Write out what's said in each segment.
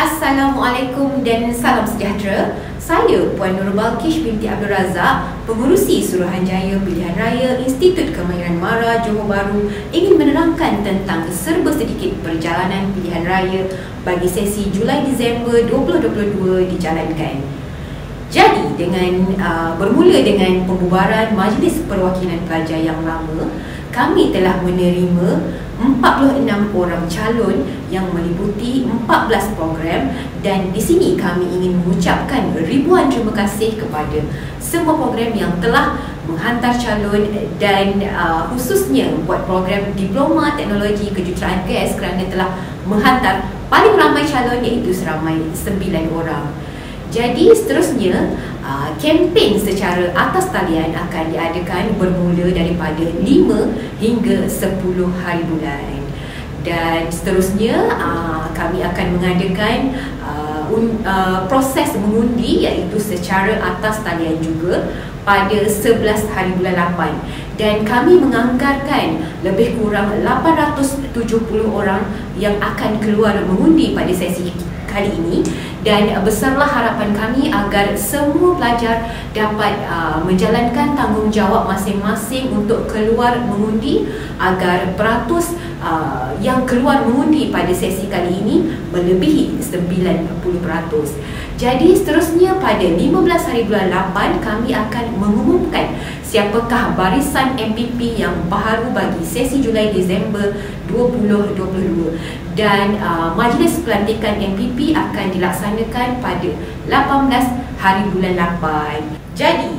Assalamualaikum dan salam sejahtera. Saya Puan Nur Balkish binti Abdul Razak, pengurusi Suruhanjaya Pilihan Raya Institut Kemahiran Mara Johor Bahru ingin menerangkan tentang serba sedikit perjalanan pilihan raya bagi sesi Julai Disember 2022 dijalankan. Jadi dengan uh, bermula dengan pembubaran Majlis Perwakilan Pelajar yang lama, kami telah menerima 46 orang calon yang meliputi 14 program dan di sini kami ingin mengucapkan ribuan terima kasih kepada semua program yang telah menghantar calon dan uh, khususnya buat program Diploma Teknologi Kejuruteraan Gas kerana telah menghantar paling ramai calon iaitu seramai 9 orang. Jadi seterusnya uh, kempen secara atas talian akan diadakan bermula daripada 5 hingga 10 hari bulan. Dan seterusnya uh, kami akan mengadakan uh, proses mengundi iaitu secara atas talian juga pada 11 hari bulan 8 dan kami menganggarkan lebih kurang 870 orang yang akan keluar mengundi pada sesi kali ini dan besarlah harapan kami agar semua pelajar dapat uh, menjalankan tanggungjawab masing-masing untuk keluar mengundi agar peratus uh, yang keluar mengundi pada sesi kali ini melebihi 90%. Jadi seterusnya pada 15 hari bulan 8 kami akan mengumumkan siapakah barisan MPP yang baharu bagi sesi Julai Disember 2022 dan uh, majlis pelantikan MPP akan dilaksanakan pada 18 hari bulan 8. Jadi,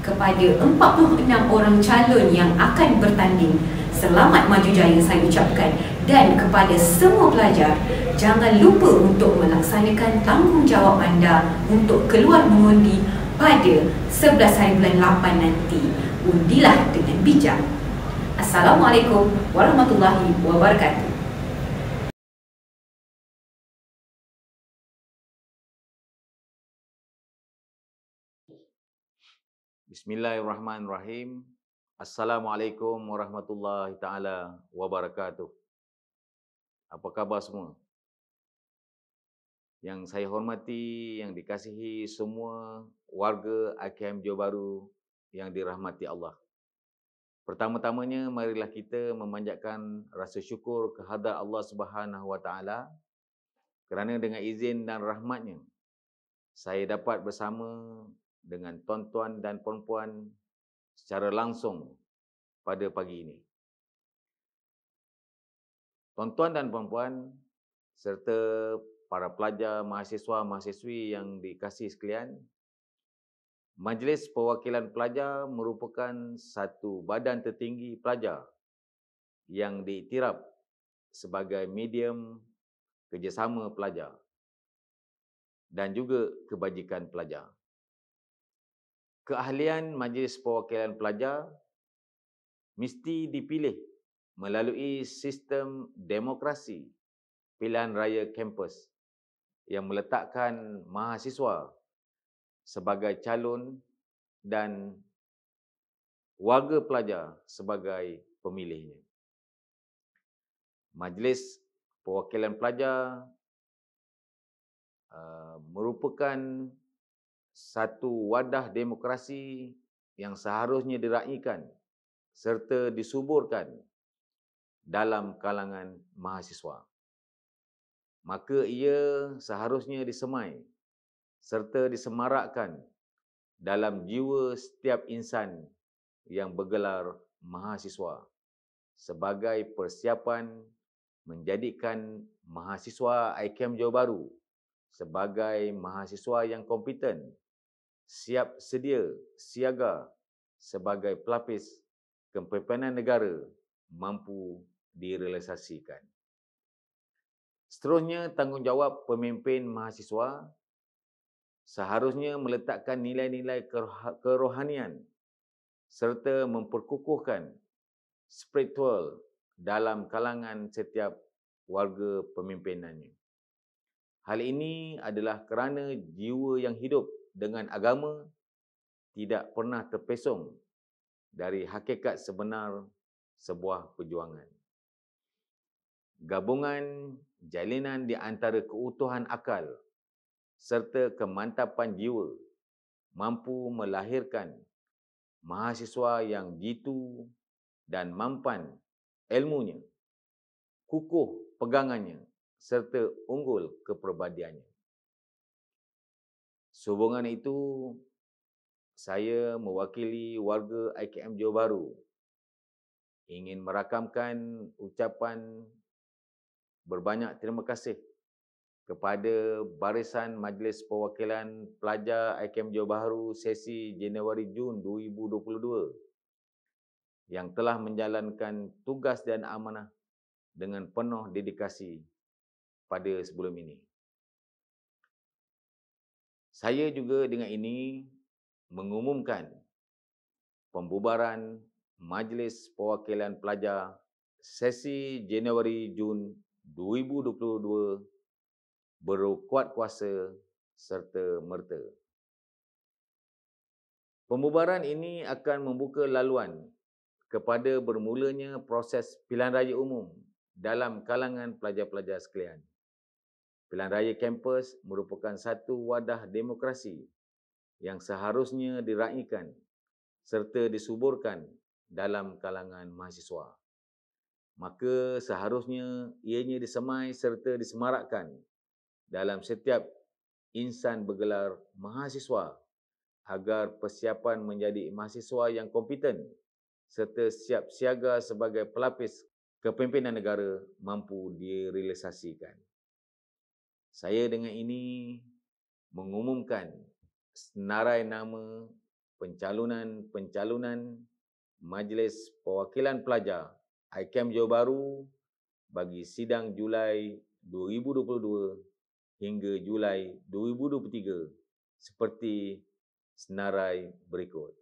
kepada 46 orang calon yang akan bertanding, selamat maju jaya saya ucapkan dan kepada semua pelajar, jangan lupa untuk melaksanakan tanggungjawab anda untuk keluar mengundi pada 11 hari bulan 8 nanti. Undilah dengan bijak. Assalamualaikum warahmatullahi wabarakatuh. Bismillahirrahmanirrahim. Assalamualaikum warahmatullahi taala wabarakatuh. Apa khabar semua? Yang saya hormati, yang dikasihi semua warga AKM Johor Bahru yang dirahmati Allah. Pertama-tamanya marilah kita memanjatkan rasa syukur kehadrat Allah Subhanahu Wa Taala kerana dengan izin dan rahmatnya saya dapat bersama dengan tuan-tuan dan puan-puan secara langsung pada pagi ini. Tuan-tuan dan puan-puan serta para pelajar, mahasiswa, mahasiswi yang dikasih sekalian, Majlis Perwakilan Pelajar merupakan satu badan tertinggi pelajar yang diiktiraf sebagai medium kerjasama pelajar dan juga kebajikan pelajar. Keahlian Majlis Perwakilan Pelajar mesti dipilih melalui sistem demokrasi pilihan raya kampus yang meletakkan mahasiswa sebagai calon dan warga pelajar sebagai pemilihnya. Majlis Perwakilan Pelajar uh, merupakan satu wadah demokrasi yang seharusnya diraihkan serta disuburkan dalam kalangan mahasiswa. Maka ia seharusnya disemai serta disemarakkan dalam jiwa setiap insan yang bergelar mahasiswa sebagai persiapan menjadikan mahasiswa IKM Johor Bahru sebagai mahasiswa yang kompeten siap sedia siaga sebagai pelapis kepimpinan negara mampu direalisasikan. Seterusnya, tanggungjawab pemimpin mahasiswa seharusnya meletakkan nilai-nilai kerohanian serta memperkukuhkan spiritual dalam kalangan setiap warga pemimpinannya. Hal ini adalah kerana jiwa yang hidup dengan agama tidak pernah terpesong dari hakikat sebenar sebuah perjuangan. Gabungan jalinan di antara keutuhan akal serta kemantapan jiwa mampu melahirkan mahasiswa yang jitu dan mampan ilmunya, kukuh pegangannya serta unggul kepribadiannya. Sehubungan itu, saya mewakili warga IKM Johor Bahru ingin merakamkan ucapan berbanyak terima kasih kepada Barisan Majlis Perwakilan Pelajar IKM Johor Bahru sesi Januari Jun 2022 yang telah menjalankan tugas dan amanah dengan penuh dedikasi pada sebelum ini. Saya juga dengan ini mengumumkan pembubaran Majlis Perwakilan Pelajar sesi Januari Jun 2022 berkuat kuasa serta merta. Pembubaran ini akan membuka laluan kepada bermulanya proses pilihan raya umum dalam kalangan pelajar-pelajar sekalian. Pilihan raya kampus merupakan satu wadah demokrasi yang seharusnya diraikan serta disuburkan dalam kalangan mahasiswa. Maka seharusnya ianya disemai serta disemarakkan dalam setiap insan bergelar mahasiswa agar persiapan menjadi mahasiswa yang kompeten serta siap siaga sebagai pelapis kepimpinan negara mampu direalisasikan. Saya dengan ini mengumumkan senarai nama pencalonan-pencalonan Majlis Perwakilan Pelajar IKM Johor Bahru bagi sidang Julai 2022 hingga Julai 2023 seperti senarai berikut.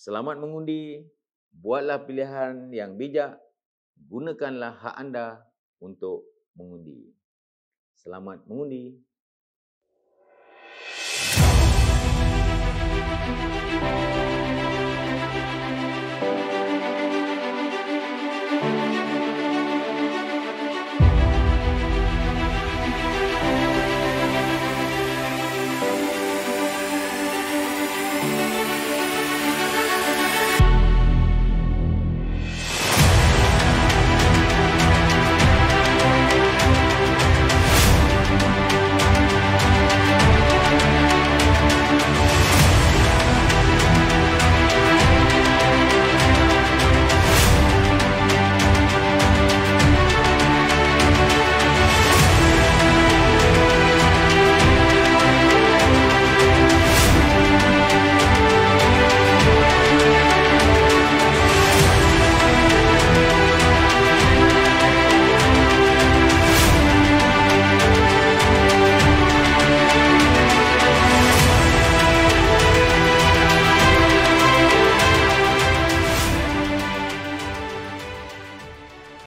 Selamat mengundi, buatlah pilihan yang bijak, gunakanlah hak anda untuk mengundi. Selamat mengundi.